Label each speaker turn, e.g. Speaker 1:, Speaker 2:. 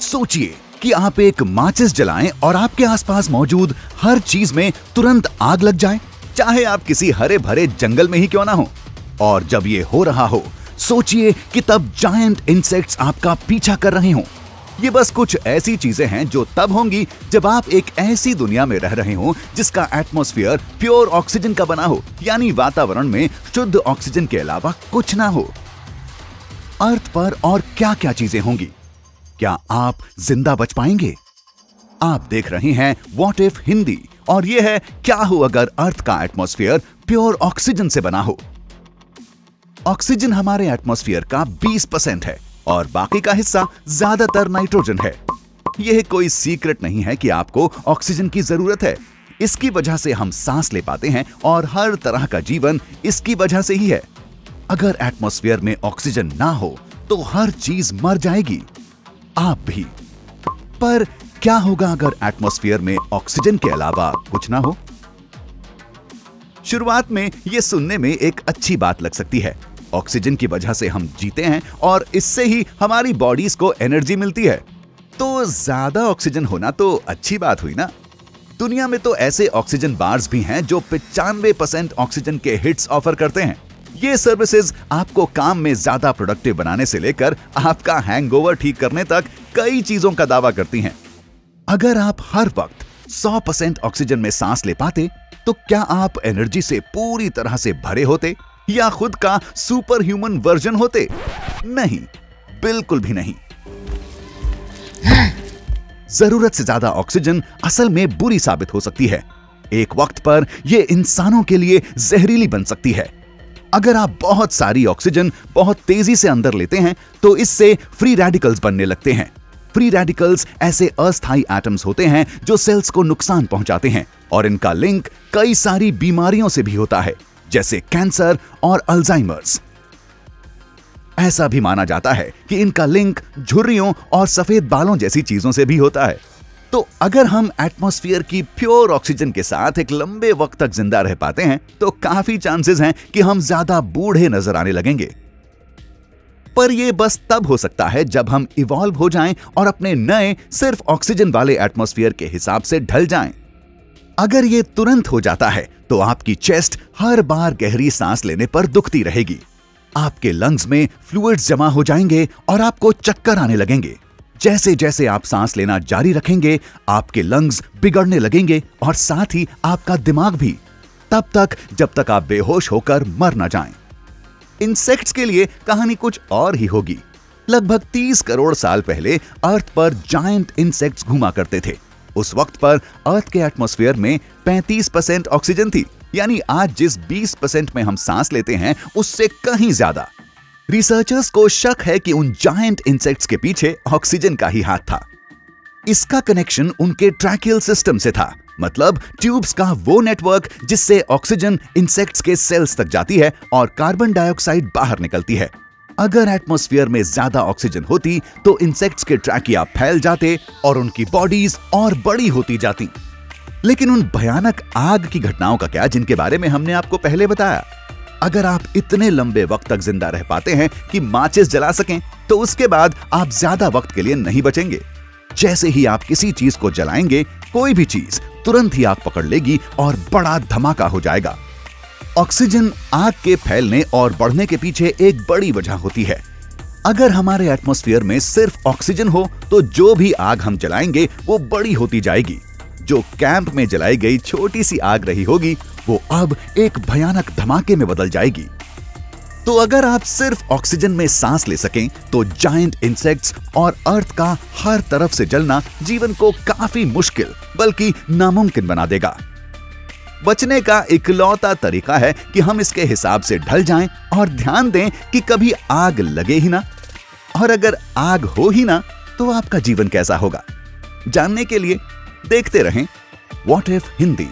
Speaker 1: सोचिए कि आप एक माचिस जलाएँ और आपके आसपास मौजूद हर चीज़ में तुरंत आग लग जाए। चाहे आप किसी हरे भरे जंगल में ही क्यों ना हो। और जब ये हो रहा हो, सोचिए कि तब जायंट इंसेक्ट्स आपका पीछा कर रहे हों। ये बस कुछ ऐसी चीज़ें हैं जो तब होंगी जब आप एक ऐसी दुनिया में रह रहे हो जिसका एटमोस्फियर प्योर ऑक्सीजन का बना हो, यानी वातावरण में शुद्ध ऑक्सीजन के अलावा कुछ ना हो। अर्थ पर और क्या क्या चीज़ें होंगी? क्या आप ज़िंदा बच पाएँगे? आप देख रहे हैं वॉट इफ़ हिंदी और यह है क्या हो अगर अर्थ का एटमॉस्फेयर प्योर ऑक्सीजन से बना हो? ऑक्सीजन हमारे एटमॉस्फेयर का 20 परसेंट है और बाकी का हिस्सा ज़्यादातर नाइट्रोजन है। यह कोई सीक्रेट नहीं है कि आपको ऑक्सीजन की ज़रूरत है। इसकी वजह से हम सांस ले पाते हैं और हर तरह का जीवन इसकी वजह से ही है। अगर एटमॉस्फेयर में ऑक्सीजन ना हो तो हर चीज़ मर जाएगी। आप भी। पर क्या होगा अगर एटमॉस्फेयर में ऑक्सीजन के अलावा कुछ ना हो? शुरुआत में यह सुनने में एक अच्छी बात लग सकती है। ऑक्सीजन की वजह से हम जीते हैं और इससे ही हमारी बॉडीज को एनर्जी मिलती है। तो ज़्यादा ऑक्सीजन होना तो अच्छी बात हुई ना? दुनिया में तो ऐसे ऑक्सीजन बार्स भी हैं जो पिचानवे परसेंट ऑक्सीजन के हिट्स ऑफ़र करते हैं। ये सर्विसेज़ आपको काम में ज़्यादा प्रोडक्टिव बनाने से लेकर आपका हैंगओवर ठीक करने तक कई चीज़ों का दावा करती हैं। अगर आप हर वक्त 100 परसेंट ऑक्सीजन में सांस ले पाते तो क्या आप एनर्जी से पूरी तरह से भरे होते या खुद का सुपर ह्यूमन वर्जन होते? नहीं, बिल्कुल भी नहीं। ज़रूरत से ज़्यादा ऑक्सीजन असल में बुरी साबित हो सकती है। एक वक्त पर यह इंसानों के लिए जहरीली बन सकती है। अगर आप बहुत सारी ऑक्सीजन बहुत तेज़ी से अंदर लेते हैं तो इससे फ्री रेडिकल्स बनने लगते हैं। फ्री रेडिकल्स ऐसे अस्थायी एटम्स होते हैं जो सेल्स को नुकसान पहुंचाते हैं और इनका लिंक कई सारी बीमारियों से भी होता है, जैसे कैंसर और अल्जाइमर्स ऐसा भी माना जाता है कि इनका लिंक झुर्रियों और सफ़ेद बालों जैसी चीज़ों से भी होता है। तो अगर हम एटमॉस्फेयर की प्योर ऑक्सीजन के साथ एक लंबे वक्त तक ज़िंदा रह पाते हैं तो काफ़ी चांसेस हैं कि हम ज़्यादा बूढ़े नज़र आने लगेंगे। पर यह बस तब हो सकता है जब हम इवॉल्व हो जाएँ और अपने नए, सिर्फ़ ऑक्सीजन वाले एटमॉस्फेयर के हिसाब से ढल जाएँ। अगर यह तुरंत हो जाता है तो आपकी चेस्ट हर बार गहरी सांस लेने पर दुखती रहेगी। आपके लंग्स में फ्लूइड्स जमा हो जाएँगे और आपको चक्कर आने लगेंगे। जैसे जैसे आप सांस लेना जारी रखेंगे, आपके लंग्स बिगड़ने लगेंगे और साथ ही आपका दिमाग भी। तब तक, जब तक आप बेहोश होकर मर ना जाएँ। इंसेक्ट्स के लिए कहानी कुछ और ही होगी। लगभग 30 करोड़ साल पहले अर्थ पर जायंट इंसेक्ट्स घुमा करते थे। उस वक्त पर अर्थ के एटमॉस्फेयर में 35 परसेंट ऑक्सीजन थी। यानी आज जिस 20 परसेंट में हम सांस लेते हैं, उससे कहीं ज़्यादा। रिसर्चर्स को शक है कि उन जायंट इंसेक्ट्स के पीछे ऑक्सीजन का ही हाथ था। इसका कनेक्शन उनके ट्रैकियल सिस्टम से था। मतलब ट्यूब्स का वो नेटवर्क जिससे ऑक्सीजन इंसेक्ट्स के सेल्स तक जाती है और कार्बन डाइऑक्साइड बाहर निकलती है। अगर एटमॉस्फेयर में ज़्यादा ऑक्सीजन होती तो इंसेक्ट्स के ट्रैकिया फैल जाते और उनकी बॉडीज और बड़ी होती जाती। लेकिन उन भयानक आग की घटनाओं का क्या जिनके बारे में हमने आपको पहले बताया? अगर आप इतने लंबे वक्त तक ज़िंदा रह पाते हैं कि माचिस जला सकें तो उसके बाद आप ज़्यादा वक्त के लिए नहीं बचेंगे। जैसे ही आप किसी चीज़ को जलाएँगे, कोई भी चीज़ तुरंत ही आग पकड़ लेगी और बड़ा धमाका हो जाएगा। ऑक्सीजन आग के फैलने और बढ़ने के पीछे एक बड़ी वजह होती है। अगर हमारे एटमोस्फियर में सिर्फ़ ऑक्सीजन हो तो जो भी आग हम जलाएँगे, वो बड़ी होती जाएगी। जो कैंप में जलाई गई छोटी सी आग रही होगी, वो अब एक भयानक धमाके में बदल जाएगी। तो अगर आप सिर्फ़ ऑक्सीजन में सांस ले सकें तो जायंट इंसेक्ट्स और अर्थ का हर तरफ़ से जलना जीवन को काफ़ी मुश्किल, बल्कि नामुमकिन बना देगा। बचने का इकलौता तरीका है कि हम इसके हिसाब से ढल जाएँ और ध्यान दें कि कभी आग लगे ही ना। और अगर आग हो ही ना तो आपका जीवन कैसा होगा? जानने के लिए देखते रहें। What if Hindi?